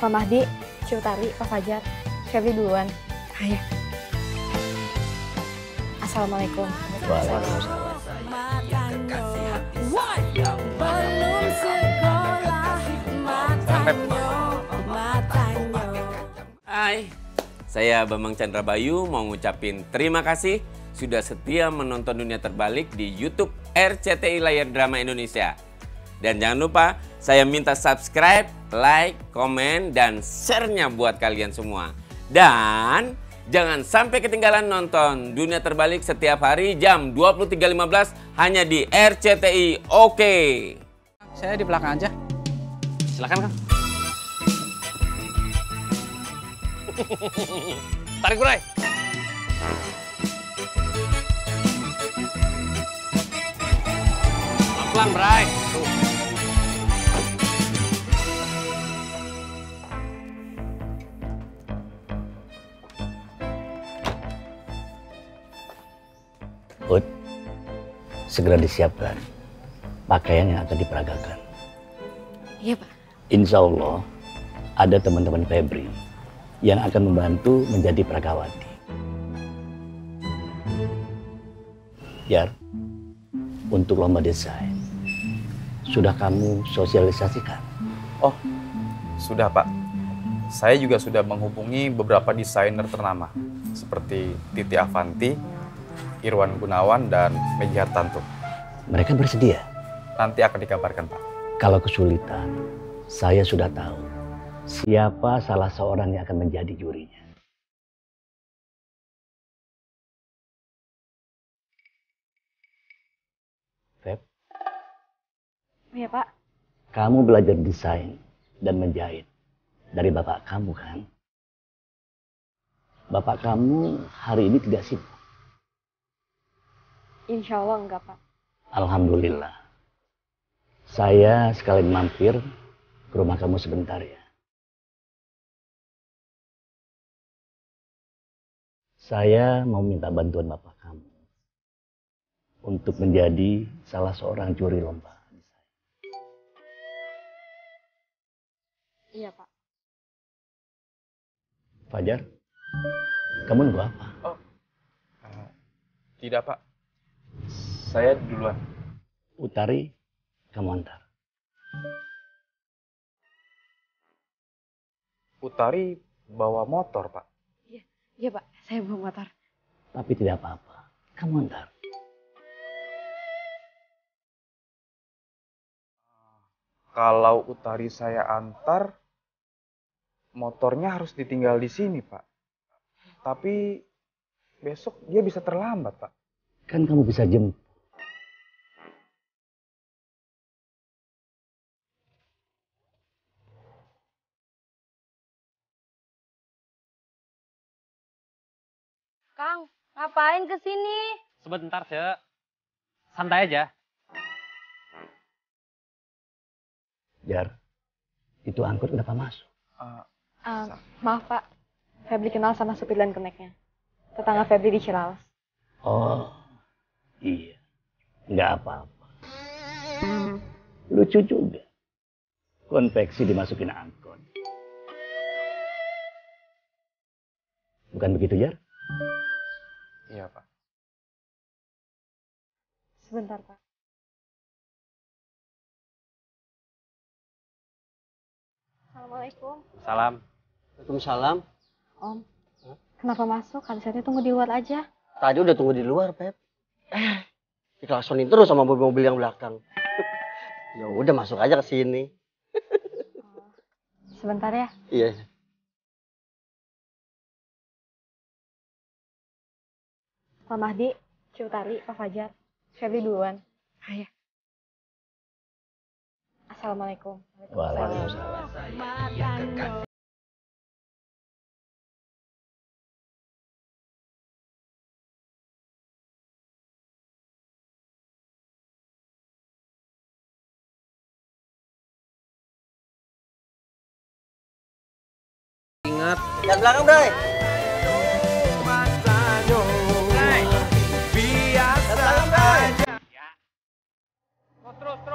Pak Mahdi, Ciutari, Pak Fajar, Febri duluan. Ayo. Assalamualaikum. Waalaikumsalam. Hai, saya Bambang Chandra Bayu mau ngucapin terima kasih sudah setia menonton Dunia Terbalik di YouTube RCTI Layar Drama Indonesia. Dan jangan lupa saya minta subscribe, like, komen, dan share-nya buat kalian semua. Dan jangan sampai ketinggalan nonton Dunia Terbalik setiap hari jam 23.15 hanya di RCTI. Oke. Saya di belakang aja. Silakan, Kang. Tarik Bray. Pelan, Bray. Ut, segera disiapkan pakaian yang akan diperagakan. Iya, Pak. Insya Allah ada teman-teman Febri yang akan membantu menjadi peragawati. Jar, untuk lomba desain, sudah kamu sosialisasikan? Oh, sudah Pak. Saya juga sudah menghubungi beberapa desainer ternama seperti Titi Avanti, Irwan Gunawan, dan Megi Hartanto. Mereka bersedia? Nanti akan dikabarkan Pak. Kalau kesulitan, saya sudah tahu siapa salah seorang yang akan menjadi jurinya. Feb, Iya, Pak. kamu belajar desain dan menjahit dari bapak kamu kan? Bapak kamu hari ini tidak sibuk. Insya Allah enggak, Pak. Alhamdulillah. Saya sekali mampir ke rumah kamu sebentar ya. Saya mau minta bantuan bapak kamu untuk menjadi salah seorang juri lomba. Iya, Pak. Fajar, kamu nunggu apa? Tidak Pak. Saya duluan. Utari, kamu antar. Utari bawa motor Pak. Iya, Pak. Saya bawa motor. Tapi tidak apa-apa, kamu antar. Kalau Utari saya antar, motornya harus ditinggal di sini Pak. Tapi besok dia bisa terlambat Pak. Kan kamu bisa jemput. Kang, ngapain ke sini? Sebentar, Cek. Santai aja. Jar, itu angkut kenapa masuk? Eh, Eh, maaf, Pak. Febri kenal sama supir dan keneknya. Tetangga Febri di Cirawas. Oh, iya. Nggak apa-apa. Lucu juga. Konveksi dimasukin angkot. Bukan begitu, Jar? iya Sebentar, Pak. Assalamualaikum. Salam. Waalaikumsalam. Om. Kenapa masuk? Kan saya tunggu di luar aja. Tadi udah tunggu di luar, Pep. Eh, dikelaksonin terus sama mobil-mobil yang belakang. ya udah masuk aja ke sini. Sebentar ya. Iya. Pak Mahdi, Ciutari, Pak Fajar. Febri duluan. Ayo. Assalamualaikum. Waalaikumsalam. Ingat. Yang belakang, Bray.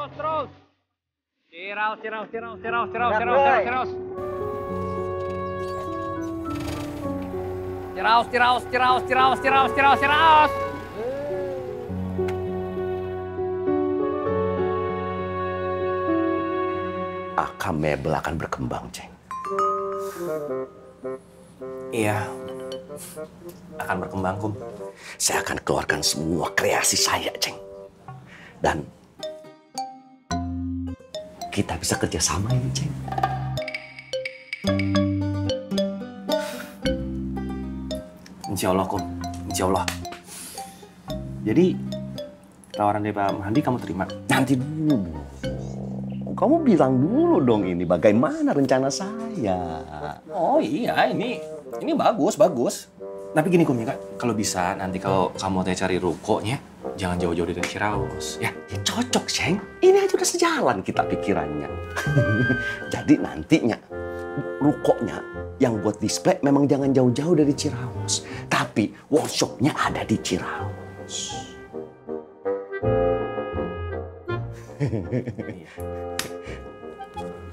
terus, terus. Ciraus, ciraus, ciraus, ciraus, ciraus, ciraus, ciraus, ciraus. Ciraus, ciraus, ciraus, ciraus, ciraus, ciraus, ciraus. Akam mebel akan berkembang, Ceng. Iya, akan berkembang, Kum. Saya akan keluarkan semua kreasi saya, Ceng. Dan kita bisa kerjasama ini, Ceng. Insya Allah, Kum. Insya Allah. Jadi, tawaran dari Pak Mahdi kamu terima? Nanti dulu. Kamu bilang dulu dong ini bagaimana rencana saya. Oh iya, ini ini bagus, bagus. Tapi gini, Kum, ya, Kak. Kalau bisa, nanti kalau kamu teh cari rukonya, jangan jauh-jauh dari Ciraus, ya. Ya cocok, Ceng. Ini aja udah sejalan kita pikirannya. Jadi nantinya rukonya yang buat display memang jangan jauh-jauh dari Ciraus. Tapi workshopnya ada di Ciraus.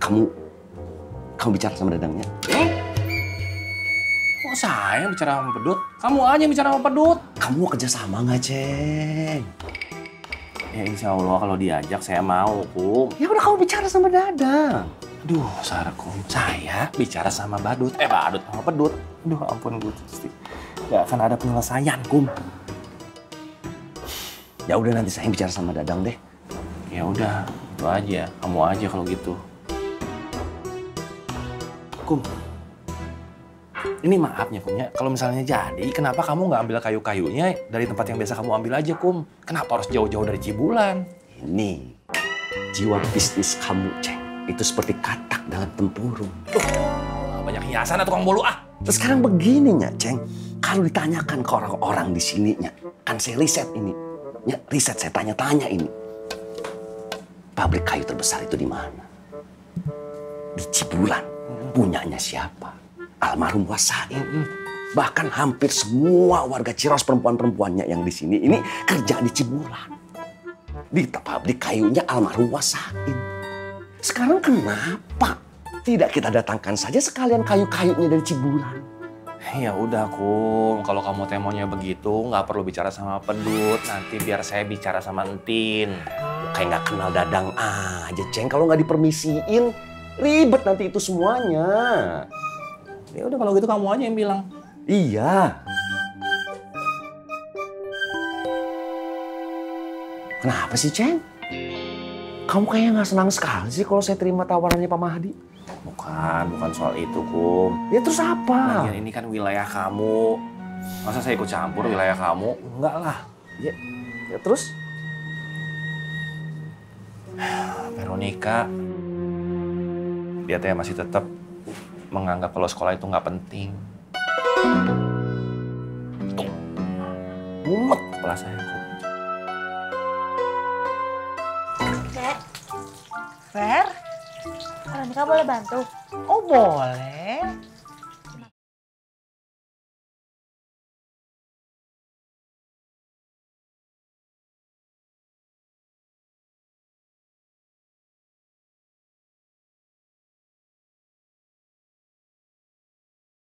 kamu kamu bicara sama dadangnya? Kok saya yang bicara sama pedut? Kamu aja yang bicara sama pedut. Kamu mau kerja sama nggak, Ceng? Ya insya Allah kalau diajak saya mau, Kum. Ya udah kamu bicara sama dadang. Duh, Sarkum, saya bicara sama badut. Eh, badut sama pedut. Duh, ampun gue pasti. Gak akan ada penyelesaian, Kum. Ya udah nanti saya bicara sama dadang deh. Ya udah, itu aja. Kamu aja kalau gitu. Kum, ini maafnya Kum ya. Kalau misalnya jadi, kenapa kamu nggak ambil kayu-kayunya dari tempat yang biasa kamu ambil aja Kum? Kenapa harus jauh-jauh dari Cibulan? Ini jiwa bisnis kamu, Ceng. Itu seperti katak dalam tempurung. Wah, Banyak hiasan atau tukang bolu ah. Terus sekarang begininya, Ceng. Kalau ditanyakan ke orang-orang di sininya, kan saya riset ini. Ya, riset saya tanya-tanya ini. Pabrik kayu terbesar itu di mana? Di Cibulan. Punyanya siapa? Almarhum Wasain. Bahkan hampir semua warga Ciraos perempuan-perempuannya yang di sini ini kerja di Cibulan. Di pabrik kayunya almarhum Wasain. Sekarang kenapa tidak kita datangkan saja sekalian kayu-kayunya dari Cibulan? Ya udah Kum, kalau kamu temonya begitu nggak perlu bicara sama pedut. Nanti biar saya bicara sama Entin. Kayak nggak kenal dadang aja, Ceng. Kalau nggak dipermisiin, ribet nanti itu semuanya. Ya udah kalau gitu kamu aja yang bilang. Iya. Kenapa sih, Ceng? Kamu kayaknya nggak senang sekali sih kalau saya terima tawarannya Pak Mahdi. Bukan, bukan soal itu Kum. Ya terus apa? Lagian ini kan wilayah kamu. Masa saya ikut campur wilayah kamu? Enggak lah. Ya, ya terus? Veronica, dia teh masih tetap menganggap kalau sekolah itu nggak penting. Tuh, mumet kepala saya. Dek, Fer, Veronica boleh bantu? Oh boleh.